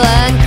jalan